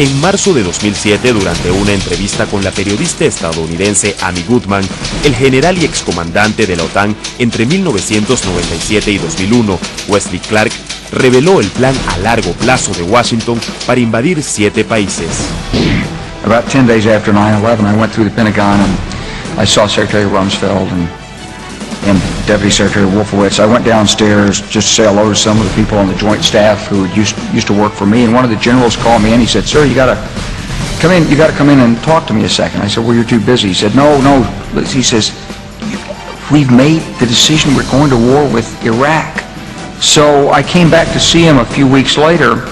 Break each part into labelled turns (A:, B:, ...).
A: En marzo de 2007, durante una entrevista con la periodista estadounidense Amy Goodman, el general y excomandante de la OTAN entre 1997 y 2001, Wesley Clark, reveló el plan a largo plazo de Washington para invadir siete países.
B: About 10 days after 9-11, I went through the Pentagon and I saw Secretary Rumsfeld and, and Deputy Secretary Wolfowitz. I went downstairs just to say hello to some of the people on the joint staff who used, used to work for me, and one of the generals called me and he said, sir, you gotta come in, you gotta come in and talk to me a second. I said, well, you're too busy. He said, no, no, he says, we've made the decision we're going to war with Iraq. So I came back to see him a few weeks later,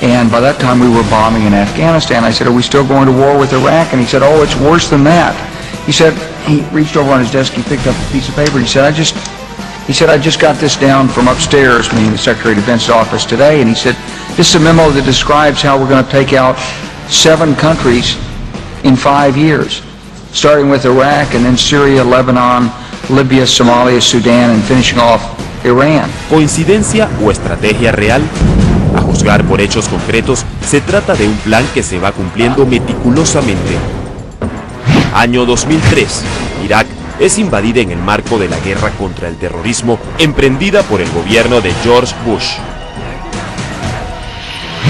B: and by that time we were bombing in Afghanistan. I said, are we still going to war with Iraq? And he said, oh, it's worse than that. He said, he reached over on his desk, he picked up a piece of paper, he said, I just, he said, I just got this down from upstairs, meaning the Secretary of Defense's office today, and he said, this is a memo that describes how we're going to take out seven countries in five years, starting with Iraq and then Syria, Lebanon, Libya, Somalia, Sudan, and finishing off Iran.
A: ¿Coincidencia o estrategia real? A juzgar por hechos concretos, se trata de un plan que se va cumpliendo meticulosamente. Año 2003. Irak es invadida en el marco de la guerra contra el terrorismo emprendida por el gobierno de George Bush.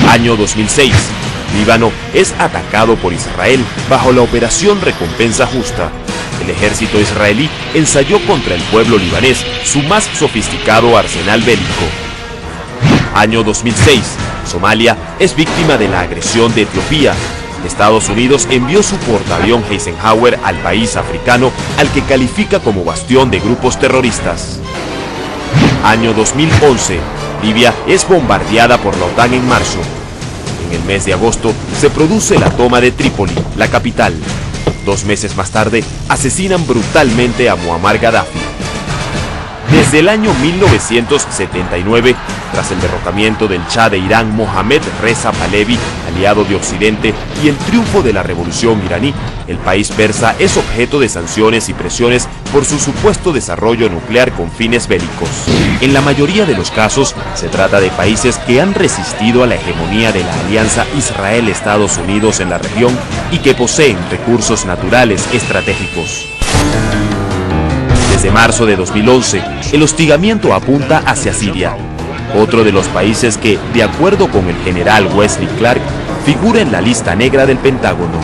A: Año 2006. Líbano es atacado por Israel bajo la operación Recompensa Justa. El ejército israelí ensayó contra el pueblo libanés su más sofisticado arsenal bélico. Año 2006. Somalia es víctima de la agresión de Etiopía. Estados Unidos envió su portaavión Eisenhower al país africano al que califica como bastión de grupos terroristas. Año 2011. Libia es bombardeada por la OTAN en marzo. En el mes de agosto se produce la toma de Trípoli, la capital. Dos meses más tarde asesinan brutalmente a Muammar Gaddafi. Desde el año 1979, tras el derrocamiento del Shah de Irán Mohammad Reza Pahlavi, aliado de Occidente, y el triunfo de la revolución iraní, el país persa es objeto de sanciones y presiones por su supuesto desarrollo nuclear con fines bélicos. En la mayoría de los casos, se trata de países que han resistido a la hegemonía de la alianza Israel-Estados Unidos en la región y que poseen recursos naturales estratégicos. Desde marzo de 2011, el hostigamiento apunta hacia Siria, otro de los países que, de acuerdo con el general Wesley Clark, figura en la lista negra del Pentágono.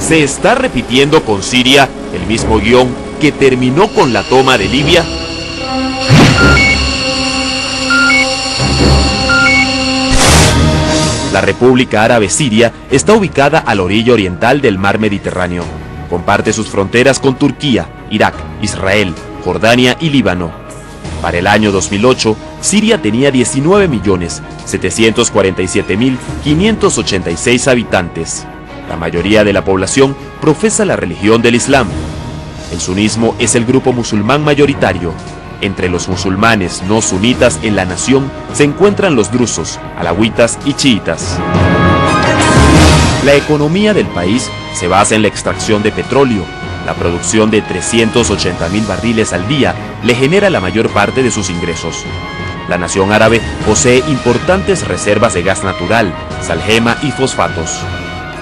A: ¿Se está repitiendo con Siria el mismo guion que terminó con la toma de Libia? La República Árabe Siria está ubicada a la orilla oriental del mar Mediterráneo. Comparte sus fronteras con Turquía, Irak, Israel, Jordania y Líbano. Para el año 2008, Siria tenía 19.747.586 habitantes. La mayoría de la población profesa la religión del Islam. El sunismo es el grupo musulmán mayoritario. Entre los musulmanes no sunitas en la nación se encuentran los drusos, alawitas y chiitas. La economía del país se basa en la extracción de petróleo. La producción de 380 mil barriles al día le genera la mayor parte de sus ingresos. La nación árabe posee importantes reservas de gas natural, salgema y fosfatos.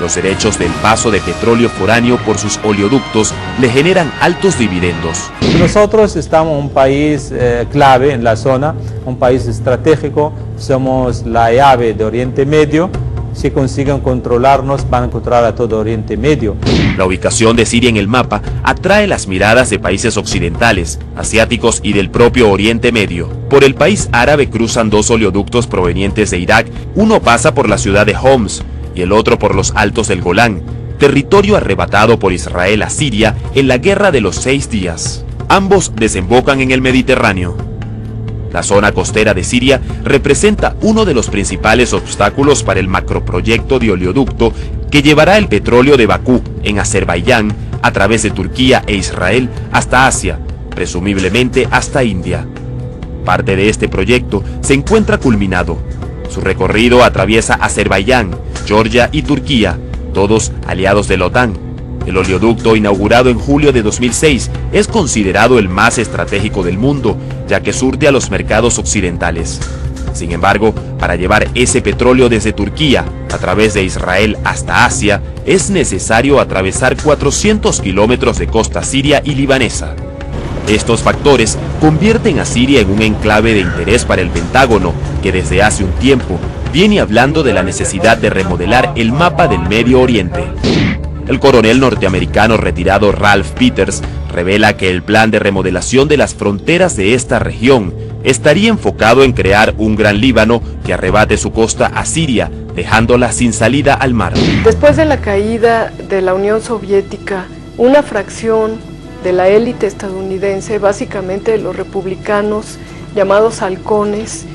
A: Los derechos del paso de petróleo foráneo por sus oleoductos le generan altos dividendos.
C: Nosotros estamos un país eh, clave en la zona, un país estratégico, somos la llave de Oriente Medio, si consiguen controlarnos van a controlar a todo Oriente Medio.
A: La ubicación de Siria en el mapa atrae las miradas de países occidentales, asiáticos y del propio Oriente Medio. Por el país árabe cruzan dos oleoductos provenientes de Irak, uno pasa por la ciudad de Homs y el otro por los altos del Golán, territorio arrebatado por Israel a Siria en la Guerra de los Seis Días. Ambos desembocan en el Mediterráneo. La zona costera de Siria representa uno de los principales obstáculos para el macroproyecto de oleoducto que llevará el petróleo de Bakú en Azerbaiyán a través de Turquía e Israel hasta Asia, presumiblemente hasta India. Parte de este proyecto se encuentra culminado. Su recorrido atraviesa Azerbaiyán, Georgia y Turquía, todos aliados de la OTAN. El oleoducto inaugurado en julio de 2006 es considerado el más estratégico del mundo, ya que surte a los mercados occidentales. Sin embargo, para llevar ese petróleo desde Turquía a través de Israel hasta Asia, es necesario atravesar 400 kilómetros de costa siria y libanesa. Estos factores convierten a Siria en un enclave de interés para el Pentágono, que desde hace un tiempo viene hablando de la necesidad de remodelar el mapa del Medio Oriente. El coronel norteamericano retirado Ralph Peters revela que el plan de remodelación de las fronteras de esta región estaría enfocado en crear un gran Líbano que arrebate su costa a Siria, dejándola sin salida al mar.
D: Después de la caída de la Unión Soviética, una fracción de la élite estadounidense, básicamente los republicanos llamados halcones,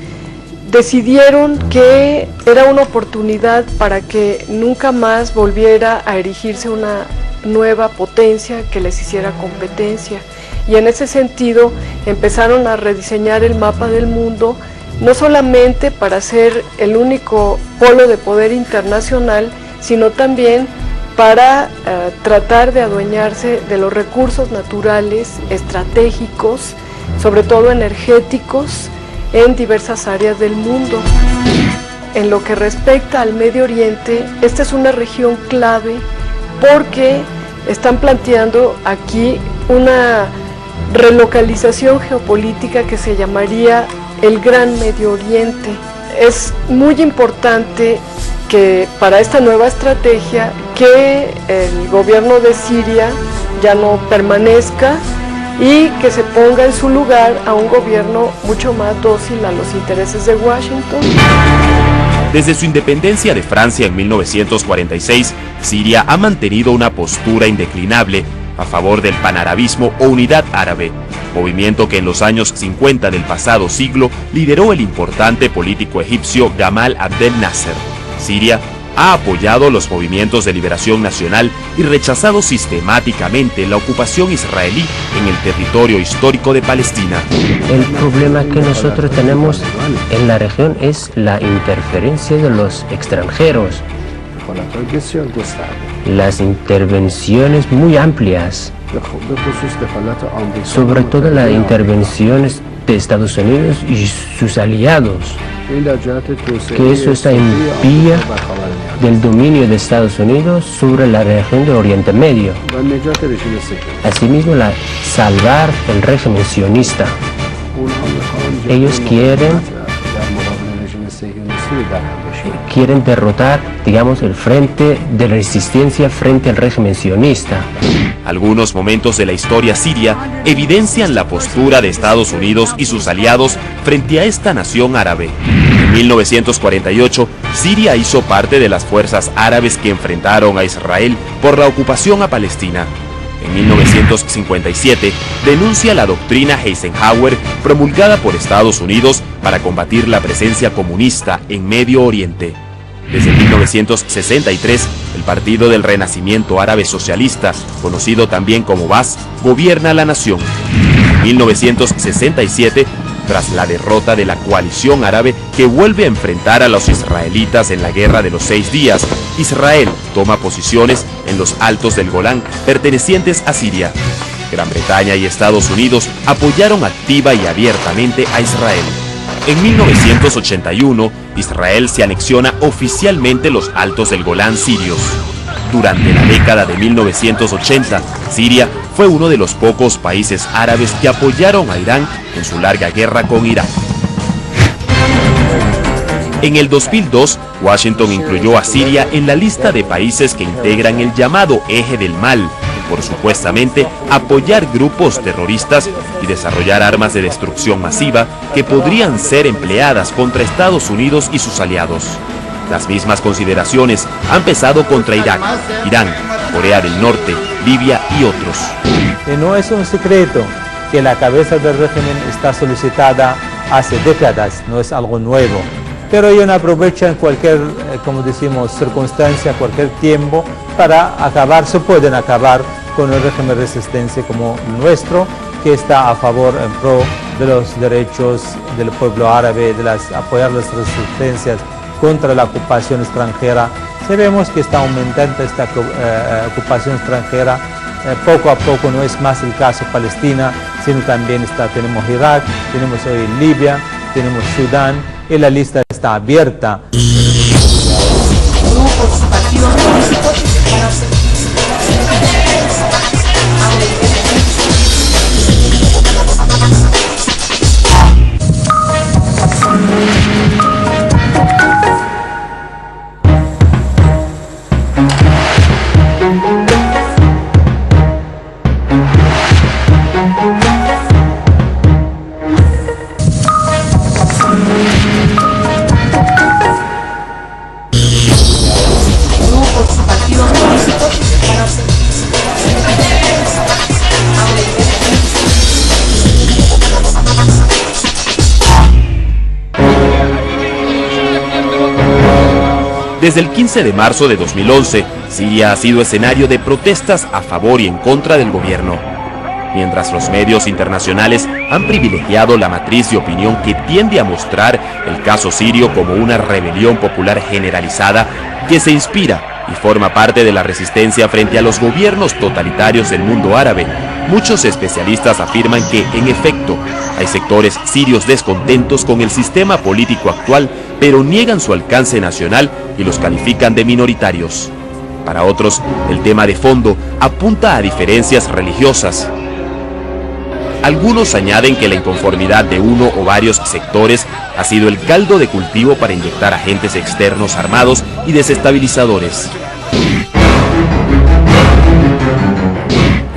D: decidieron que era una oportunidad para que nunca más volviera a erigirse una nueva potencia que les hiciera competencia. Y en ese sentido empezaron a rediseñar el mapa del mundo, no solamente para ser el único polo de poder internacional, sino también para eh, tratar de adueñarse de los recursos naturales estratégicos, sobre todo energéticos, en diversas áreas del mundo. En lo que respecta al Medio Oriente, esta es una región clave porque están planteando aquí una relocalización geopolítica que se llamaría el Gran Medio Oriente. Es muy importante que para esta nueva estrategia que el gobierno de Siria ya no permanezca y que se ponga en su lugar a un gobierno mucho más dócil a los intereses de Washington.
A: Desde su independencia de Francia en 1946, Siria ha mantenido una postura indeclinable a favor del panarabismo o unidad árabe, movimiento que en los años 50 del pasado siglo lideró el importante político egipcio Gamal Abdel Nasser. Siria ha apoyado los movimientos de liberación nacional y rechazado sistemáticamente la ocupación israelí en el territorio histórico de Palestina.
E: El problema que nosotros tenemos en la región es la interferencia de los extranjeros las intervenciones muy amplias, sobre todo las intervenciones de Estados Unidos y sus aliados, que eso está en vía del dominio de Estados Unidos sobre la región de Oriente Medio. Asimismo, la, salvar el régimen sionista. Ellos quieren quieren derrotar, digamos, el frente de resistencia frente al régimen sionista.
A: Algunos momentos de la historia siria evidencian la postura de Estados Unidos y sus aliados frente a esta nación árabe. En 1948, Siria hizo parte de las fuerzas árabes que enfrentaron a Israel por la ocupación a Palestina en 1957, denuncia la doctrina Eisenhower promulgada por Estados Unidos para combatir la presencia comunista en Medio Oriente. Desde 1963, el Partido del Renacimiento Árabe Socialista, conocido también como BAS, gobierna la nación. En 1967, tras la derrota de la coalición árabe que vuelve a enfrentar a los israelitas en la Guerra de los Seis Días, Israel toma posiciones en los altos del Golán pertenecientes a Siria. Gran Bretaña y Estados Unidos apoyaron activa y abiertamente a Israel. En 1981, Israel se anexiona oficialmente los altos del Golán sirios. Durante la década de 1980, Siria fue uno de los pocos países árabes que apoyaron a Irán en su larga guerra con Irak. En el 2002, Washington incluyó a Siria en la lista de países que integran el llamado eje del mal, por supuestamente apoyar grupos terroristas y desarrollar armas de destrucción masiva que podrían ser empleadas contra Estados Unidos y sus aliados. Las mismas consideraciones han pesado contra Irak, Irán, Corea del Norte, Libia y otros.
C: No es un secreto que la cabeza del régimen está solicitada hace décadas, no es algo nuevo. Pero ellos aprovechan cualquier, eh, como decimos, circunstancia, cualquier tiempo para acabar, se pueden acabar con el régimen de resistencia como nuestro, que está a favor, en pro de los derechos del pueblo árabe, de las, apoyar las resistencias contra la ocupación extranjera. Sabemos que está aumentando esta eh, ocupación extranjera. Eh, poco a poco no es más el caso Palestina, sino también está, tenemos Irak, tenemos hoy Libia, tenemos Sudán. y la lista está abierta.
A: 15 de marzo de 2011, Siria ha sido escenario de protestas a favor y en contra del gobierno. Mientras los medios internacionales han privilegiado la matriz de opinión que tiende a mostrar el caso sirio como una rebelión popular generalizada que se inspira y forma parte de la resistencia frente a los gobiernos totalitarios del mundo árabe, muchos especialistas afirman que, en efecto, hay sectores sirios descontentos con el sistema político actual, pero niegan su alcance nacional y los califican de minoritarios. Para otros, el tema de fondo apunta a diferencias religiosas. Algunos añaden que la inconformidad de uno o varios sectores ha sido el caldo de cultivo para inyectar agentes externos armados y desestabilizadores.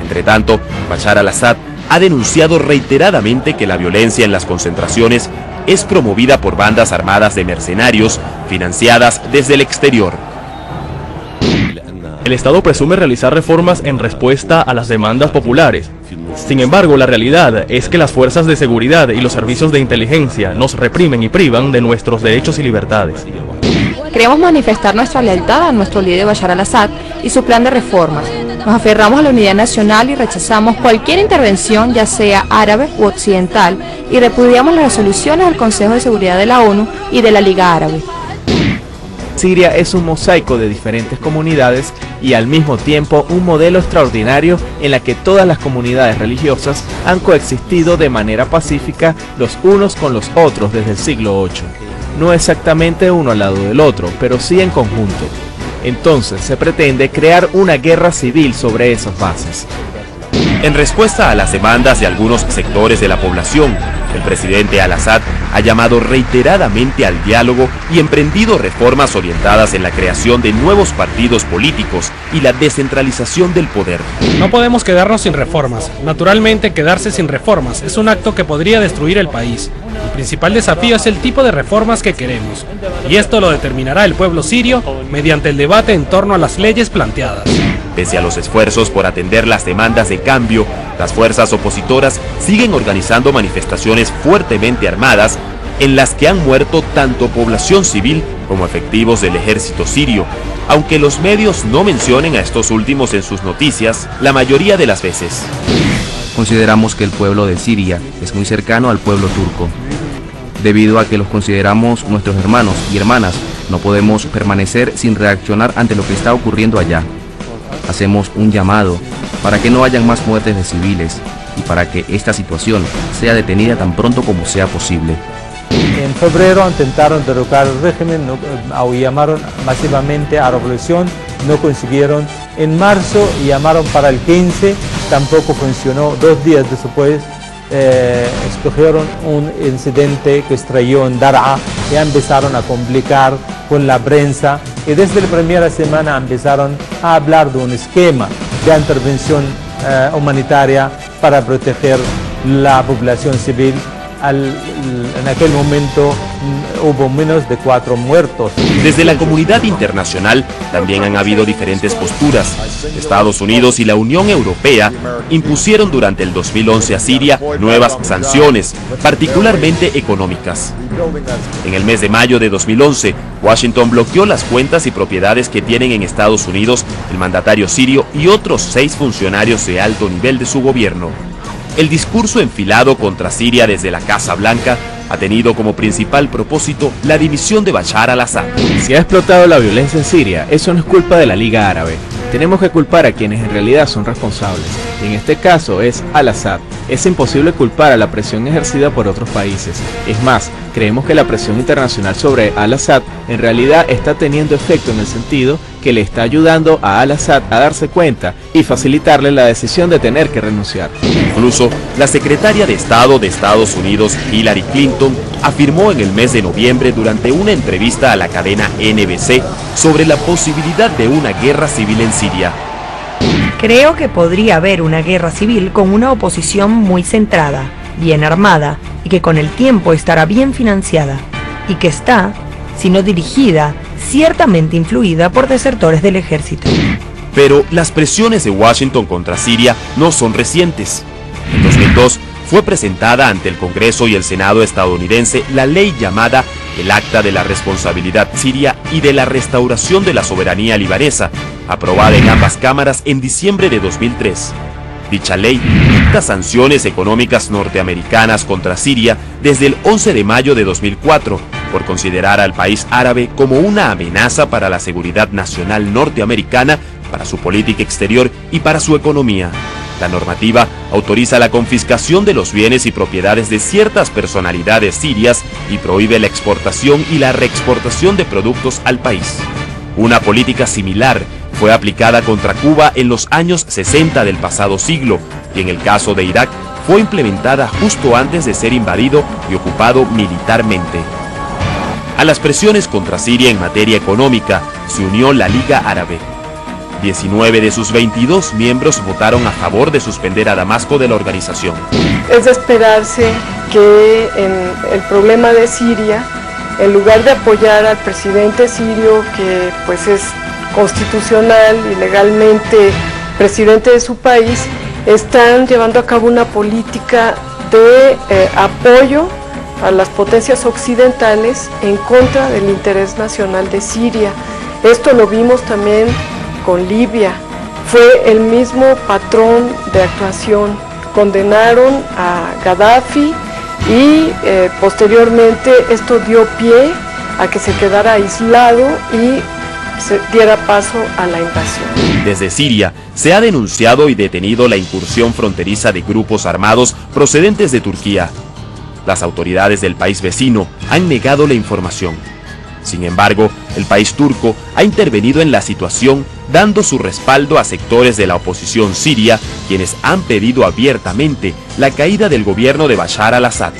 A: Entre tanto, Bashar al-Assad ha denunciado reiteradamente que la violencia en las concentraciones es promovida por bandas armadas de mercenarios financiadas desde el exterior.
F: El Estado presume realizar reformas en respuesta a las demandas populares. Sin embargo, la realidad es que las fuerzas de seguridad y los servicios de inteligencia nos reprimen y privan de nuestros derechos y libertades.
G: Queremos manifestar nuestra lealtad a nuestro líder Bashar al-Assad y su plan de reformas. Nos aferramos a la unidad nacional y rechazamos cualquier intervención, ya sea árabe u occidental, y repudiamos las resoluciones del Consejo de Seguridad de la ONU y de la Liga Árabe.
H: Siria es un mosaico de diferentes comunidades y al mismo tiempo un modelo extraordinario en la que todas las comunidades religiosas han coexistido de manera pacífica los unos con los otros desde el siglo VIII. No exactamente uno al lado del otro, pero sí en conjunto. Entonces se pretende crear una guerra civil sobre esas bases.
A: En respuesta a las demandas de algunos sectores de la población, el presidente Al-Assad ha llamado reiteradamente al diálogo y emprendido reformas orientadas en la creación de nuevos partidos políticos y la descentralización del poder.
I: No podemos quedarnos sin reformas. Naturalmente, quedarse sin reformas es un acto que podría destruir el país. El principal desafío es el tipo de reformas que queremos. Y esto lo determinará el pueblo sirio mediante el debate en torno a las leyes planteadas.
A: Pese a los esfuerzos por atender las demandas de cambio, las fuerzas opositoras siguen organizando manifestaciones fuertemente armadas en las que han muerto tanto población civil como efectivos del ejército sirio, aunque los medios no mencionen a estos últimos en sus noticias la mayoría de las veces.
J: Consideramos que el pueblo de Siria es muy cercano al pueblo turco. Debido a que los consideramos nuestros hermanos y hermanas, no podemos permanecer sin reaccionar ante lo que está ocurriendo allá hacemos un llamado para que no hayan más muertes de civiles y para que esta situación sea detenida tan pronto como sea posible.
C: En febrero intentaron derrocar el régimen o llamaron masivamente a revolución, no consiguieron. En marzo llamaron para el 15, tampoco funcionó. Dos días después eh, escogieron un incidente que extrayó en Dar'a y empezaron a complicar con la prensa. Y desde la primera semana empezaron a hablar de un esquema de intervención eh, humanitaria para proteger la población civil. En aquel momento hubo menos de cuatro muertos.
A: Desde la comunidad internacional también han habido diferentes posturas. Estados Unidos y la Unión Europea impusieron durante el 2011 a Siria nuevas sanciones, particularmente económicas. En el mes de mayo de 2011, Washington bloqueó las cuentas y propiedades que tienen en Estados Unidos el mandatario sirio y otros seis funcionarios de alto nivel de su gobierno. El discurso enfilado contra Siria desde la Casa Blanca ha tenido como principal propósito la división de Bashar al-Assad.
H: Si ha explotado la violencia en Siria, eso no es culpa de la Liga Árabe. Tenemos que culpar a quienes en realidad son responsables, y en este caso es al-Assad. Es imposible culpar a la presión ejercida por otros países. Es más, creemos que la presión internacional sobre Al-Assad en realidad está teniendo efecto en el sentido que le está ayudando a Al-Assad a darse cuenta y facilitarle la decisión de tener que renunciar.
A: Incluso, la secretaria de Estado de Estados Unidos, Hillary Clinton, afirmó en el mes de noviembre durante una entrevista a la cadena NBC sobre la posibilidad de una guerra civil en Siria.
K: Creo que podría haber una guerra civil con una oposición muy centrada, bien armada y que con el tiempo estará bien financiada y que está, si no dirigida, ciertamente influida por desertores del ejército.
A: Pero las presiones de Washington contra Siria no son recientes. En 2002 fue presentada ante el Congreso y el Senado estadounidense la ley llamada el Acta de la Responsabilidad Siria y de la Restauración de la Soberanía Libanesa, aprobada en ambas cámaras en diciembre de 2003. Dicha ley dicta sanciones económicas norteamericanas contra Siria desde el 11 de mayo de 2004 por considerar al país árabe como una amenaza para la seguridad nacional norteamericana, para su política exterior y para su economía. La normativa autoriza la confiscación de los bienes y propiedades de ciertas personalidades sirias y prohíbe la exportación y la reexportación de productos al país. Una política similar fue aplicada contra Cuba en los años 60 del pasado siglo y en el caso de Irak fue implementada justo antes de ser invadido y ocupado militarmente. A las presiones contra Siria en materia económica se unió la Liga Árabe. 19 de sus 22 miembros votaron a favor de suspender a Damasco de la organización.
D: Es de esperarse que en el problema de Siria, en lugar de apoyar al presidente sirio, que pues es constitucional y legalmente presidente de su país, están llevando a cabo una política de eh, apoyo a las potencias occidentales en contra del interés nacional de Siria. Esto lo vimos también con Libia. Fue el mismo patrón de actuación. Condenaron a Gaddafi y eh, posteriormente esto dio pie a que se quedara aislado y se diera paso a la invasión.
A: Desde Siria se ha denunciado y detenido la incursión fronteriza de grupos armados procedentes de Turquía. Las autoridades del país vecino han negado la información. Sin embargo, el país turco ha intervenido en la situación dando su respaldo a sectores de la oposición siria quienes han pedido abiertamente la caída del gobierno de Bashar al-Assad.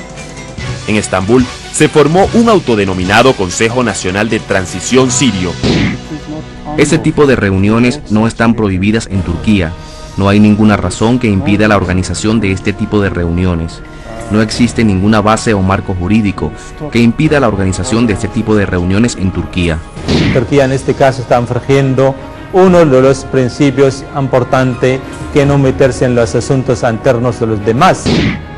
A: En Estambul se formó un autodenominado Consejo Nacional de Transición Sirio.
J: Ese tipo de reuniones no están prohibidas en Turquía. No hay ninguna razón que impida la organización de este tipo de reuniones. No existe ninguna base o marco jurídico que impida la organización de este tipo de reuniones en Turquía.
C: Turquía en este caso está infringiendo uno de los principios importantes que no meterse en los asuntos internos de los demás.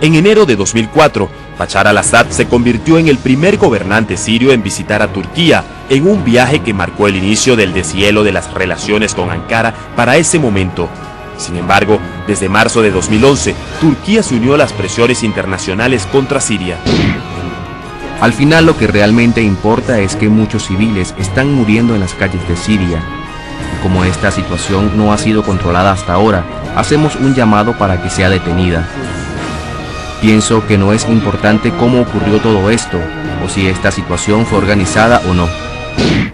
A: En enero de 2004, Bashar al-Assad se convirtió en el primer gobernante sirio en visitar a Turquía en un viaje que marcó el inicio del deshielo de las relaciones con Ankara para ese momento. Sin embargo, desde marzo de 2011, Turquía se unió a las presiones internacionales contra Siria.
J: Al final lo que realmente importa es que muchos civiles están muriendo en las calles de Siria. Como esta situación no ha sido controlada hasta ahora, hacemos un llamado para que sea detenida. Pienso que no es importante cómo ocurrió todo esto, o si esta situación fue organizada o no.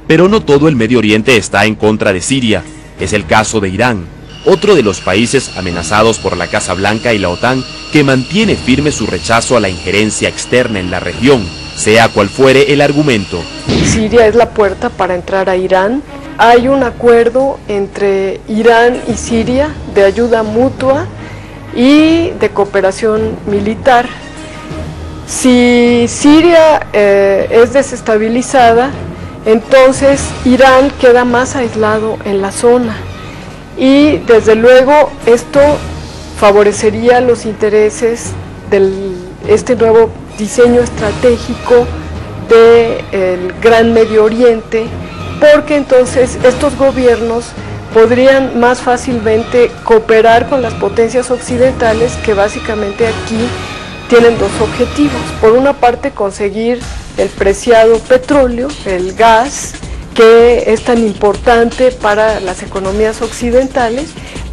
A: Pero no todo el Medio Oriente está en contra de Siria. Es el caso de Irán, otro de los países amenazados por la Casa Blanca y la OTAN que mantiene firme su rechazo a la injerencia externa en la región, sea cual fuere el argumento.
D: Siria es la puerta para entrar a Irán. Hay un acuerdo entre Irán y Siria de ayuda mutua y de cooperación militar. Si Siria eh, es desestabilizada, entonces Irán queda más aislado en la zona y desde luego esto favorecería los intereses de este nuevo diseño estratégico del Gran Medio Oriente, porque entonces estos gobiernos podrían más fácilmente cooperar con las potencias occidentales que básicamente aquí tienen dos objetivos. Por una parte conseguir el preciado petróleo, el gas, que es tan importante para las economías occidentales,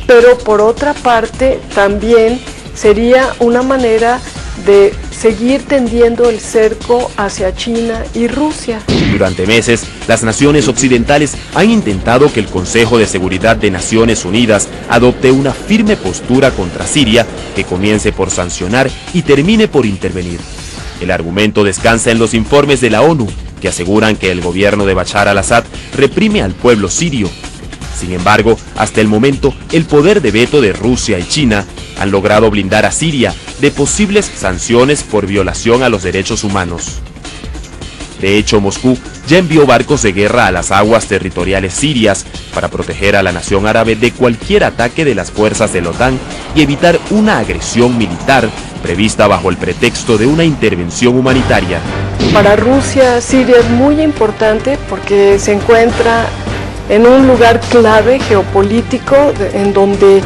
D: pero por otra parte también sería una manera de seguir tendiendo el cerco hacia China y Rusia.
A: Durante meses, las naciones occidentales han intentado que el Consejo de Seguridad de Naciones Unidas adopte una firme postura contra Siria que comience por sancionar y termine por intervenir. El argumento descansa en los informes de la ONU, que aseguran que el gobierno de Bashar al-Assad reprime al pueblo sirio. Sin embargo, hasta el momento, el poder de veto de Rusia y China han logrado blindar a Siria de posibles sanciones por violación a los derechos humanos. De hecho, Moscú ya envió barcos de guerra a las aguas territoriales sirias para proteger a la nación árabe de cualquier ataque de las fuerzas de la OTAN y evitar una agresión militar prevista bajo el pretexto de una intervención humanitaria.
D: Para Rusia, Siria es muy importante porque se encuentra en un lugar clave geopolítico en donde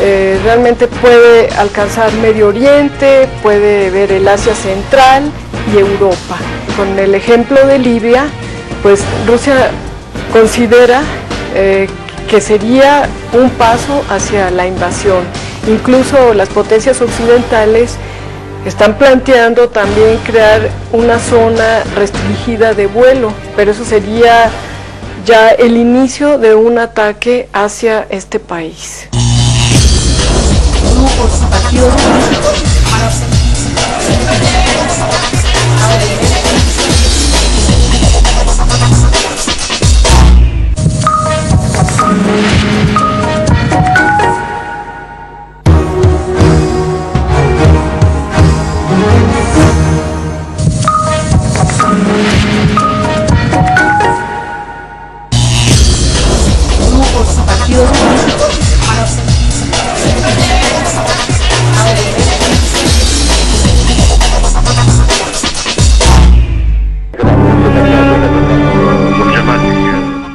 D: eh, realmente puede alcanzar Medio Oriente, puede ver el Asia Central y Europa. Con el ejemplo de Libia, pues Rusia considera eh, que sería un paso hacia la invasión. Incluso las potencias occidentales están planteando también crear una zona restringida de vuelo, pero eso sería ya el inicio de un ataque hacia este país.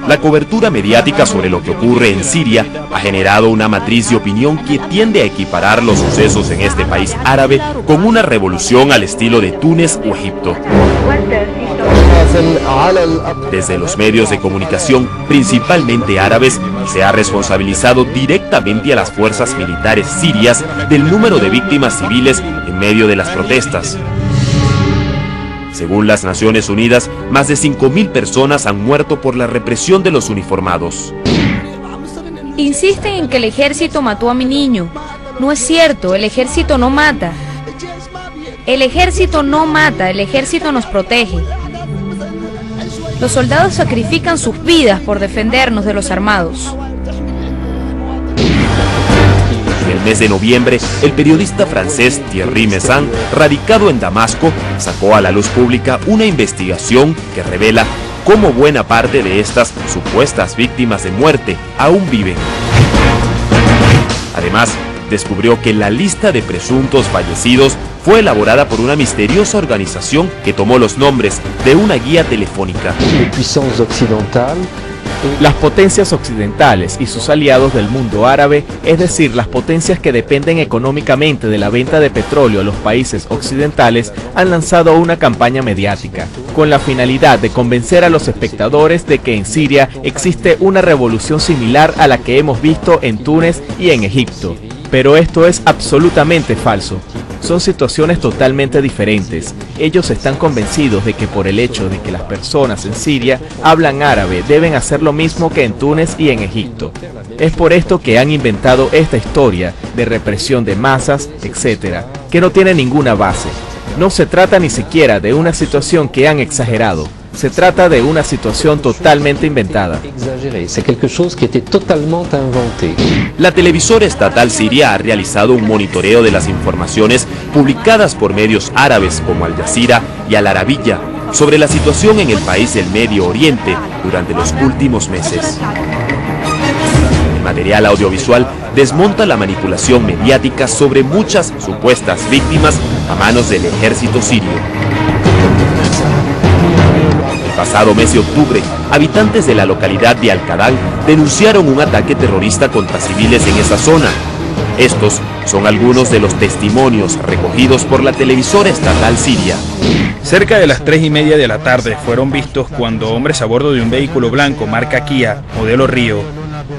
A: La cobertura mediática sobre lo que ocurre en Siria ha generado una matriz de opinión que tiende a equiparar los sucesos en este país árabe con una revolución al estilo de Túnez o Egipto. Desde los medios de comunicación, principalmente árabes, se ha responsabilizado directamente a las fuerzas militares sirias del número de víctimas civiles en medio de las protestas. Según las Naciones Unidas, más de 5.000 personas han muerto por la represión de los uniformados.
G: Insisten en que el ejército mató a mi niño. No es cierto, el ejército no mata. El ejército no mata, el ejército nos protege. Los soldados sacrifican sus vidas por defendernos de los armados.
A: En el mes de noviembre, el periodista francés Thierry Messin, radicado en Damasco, sacó a la luz pública una investigación que revela cómo buena parte de estas supuestas víctimas de muerte aún viven. Además, descubrió que la lista de presuntos fallecidos fue elaborada por una misteriosa organización que tomó los nombres de una guía telefónica.
H: Las potencias occidentales y sus aliados del mundo árabe, es decir, las potencias que dependen económicamente de la venta de petróleo a los países occidentales, han lanzado una campaña mediática, con la finalidad de convencer a los espectadores de que en Siria existe una revolución similar a la que hemos visto en Túnez y en Egipto. Pero esto es absolutamente falso. Son situaciones totalmente diferentes. Ellos están convencidos de que por el hecho de que las personas en Siria hablan árabe deben hacer lo mismo que en Túnez y en Egipto. Es por esto que han inventado esta historia de represión de masas, etc., que no tiene ninguna base. No se trata ni siquiera de una situación que han exagerado, se trata de una situación totalmente inventada.
A: La televisora estatal siria ha realizado un monitoreo de las informaciones publicadas por medios árabes como Al Jazeera y Al Arabiya sobre la situación en el país del Medio Oriente durante los últimos meses. El material audiovisual desmonta la manipulación mediática sobre muchas supuestas víctimas a manos del ejército sirio. Pasado mes de octubre, habitantes de la localidad de Alcadán denunciaron un ataque terrorista contra civiles en esa zona. Estos son algunos de los testimonios recogidos por la televisora estatal siria.
L: Cerca de las tres y media de la tarde fueron vistos cuando hombres a bordo de un vehículo blanco marca Kia, modelo Río.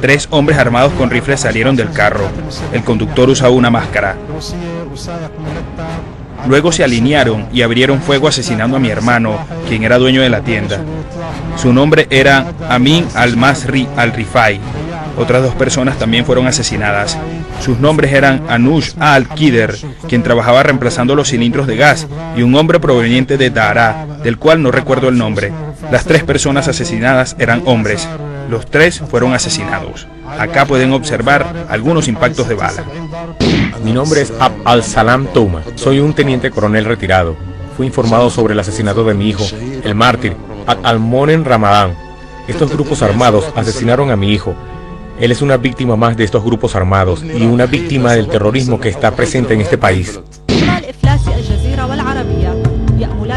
L: Tres hombres armados con rifles salieron del carro. El conductor usaba una máscara. Luego se alinearon y abrieron fuego asesinando a mi hermano, quien era dueño de la tienda. Su nombre era Amin al-Masri al-Rifai. Otras dos personas también fueron asesinadas. Sus nombres eran Anush al-Kider, quien trabajaba reemplazando los cilindros de gas, y un hombre proveniente de Dara, del cual no recuerdo el nombre. Las tres personas asesinadas eran hombres. Los tres fueron asesinados. Acá pueden observar algunos impactos de bala.
M: Mi nombre es Ab al-Salam Touma. Soy un teniente coronel retirado. Fui informado sobre el asesinato de mi hijo, el mártir, Al-Monen Ramadán. Estos grupos armados asesinaron a mi hijo. Él es una víctima más de estos grupos armados y una víctima del terrorismo que está presente en este país.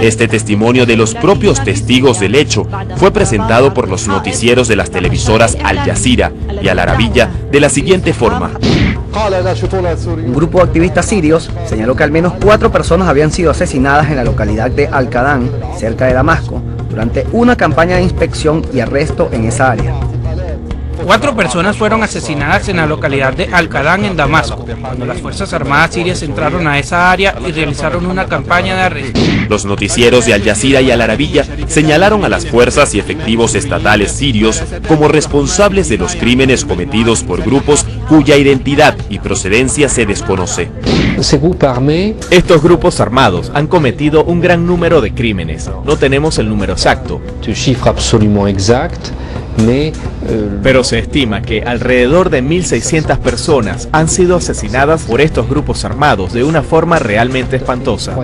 A: Este testimonio de los propios testigos del hecho fue presentado por los noticieros de las televisoras Al Jazeera y Al Arabilla de la siguiente forma.
N: Un grupo de activistas sirios señaló que al menos cuatro personas habían sido asesinadas en la localidad de Al-Qadán, cerca de Damasco, durante una campaña de inspección y arresto en esa área.
O: Cuatro personas fueron asesinadas en la localidad de Al-Qadán en Damasco, cuando las Fuerzas Armadas sirias entraron a esa área y realizaron una campaña de arresto.
A: Los noticieros de Al Jazeera y Al Arabilla señalaron a las fuerzas y efectivos estatales sirios como responsables de los crímenes cometidos por grupos cuya identidad y procedencia se desconoce.
H: Estos grupos armados han cometido un gran número de crímenes. No tenemos el número exacto. Pero se estima que alrededor de 1.600 personas han sido asesinadas por estos grupos armados de una forma realmente espantosa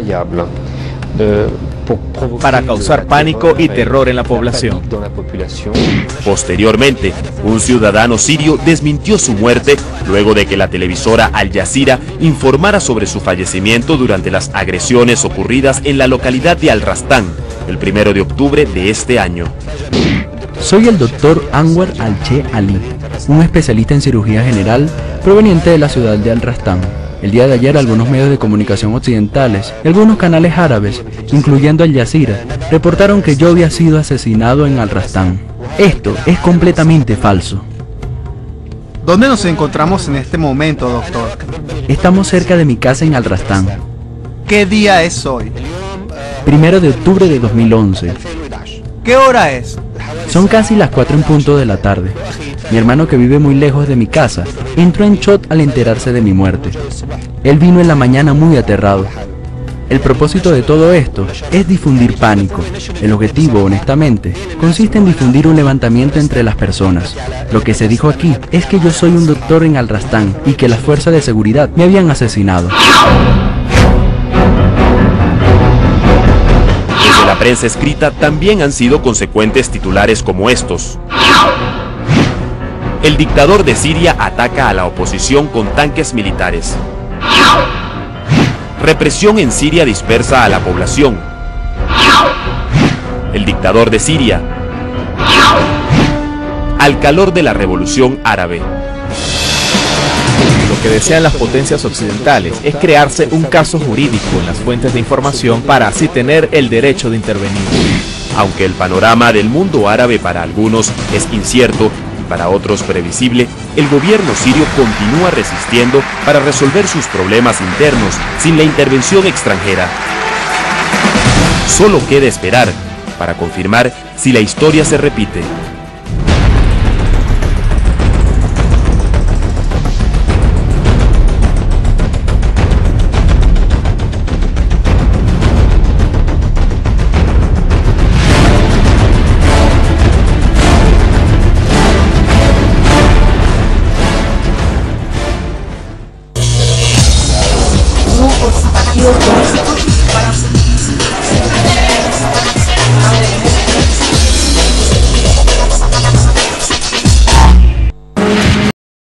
H: para causar pánico y terror en la población.
A: Posteriormente, un ciudadano sirio desmintió su muerte luego de que la televisora Al Jazeera informara sobre su fallecimiento durante las agresiones ocurridas en la localidad de Al-Rastán el primero de octubre de este año.
J: Soy el doctor Anwar Al-Che Ali, un especialista en cirugía general proveniente de la ciudad de Al-Rastán. El día de ayer algunos medios de comunicación occidentales y algunos canales árabes, incluyendo Al Jazeera, reportaron que yo había sido asesinado en Al-Rastán. Esto es completamente falso.
P: ¿Dónde nos encontramos en este momento, doctor?
J: Estamos cerca de mi casa en Al-Rastán.
P: ¿Qué día es hoy?
J: Primero de octubre de 2011.
P: ¿Qué hora es?
J: Son casi las 4 en punto de la tarde. Mi hermano que vive muy lejos de mi casa entró en shot al enterarse de mi muerte. Él vino en la mañana muy aterrado. El propósito de todo esto es difundir pánico. El objetivo, honestamente, consiste en difundir un levantamiento entre las personas. Lo que se dijo aquí es que yo soy un doctor en Al-Rastán y que las fuerzas de seguridad me habían asesinado.
A: La prensa escrita también han sido consecuentes titulares como estos. El dictador de Siria ataca a la oposición con tanques militares. Represión en Siria dispersa a la población. El dictador de Siria. Al calor de la revolución árabe.
H: Que desean las potencias occidentales es crearse un caso jurídico en las fuentes de información para así tener el derecho de intervenir.
A: Aunque el panorama del mundo árabe para algunos es incierto y para otros previsible, el gobierno sirio continúa resistiendo para resolver sus problemas internos sin la intervención extranjera. Solo queda esperar para confirmar si la historia se repite.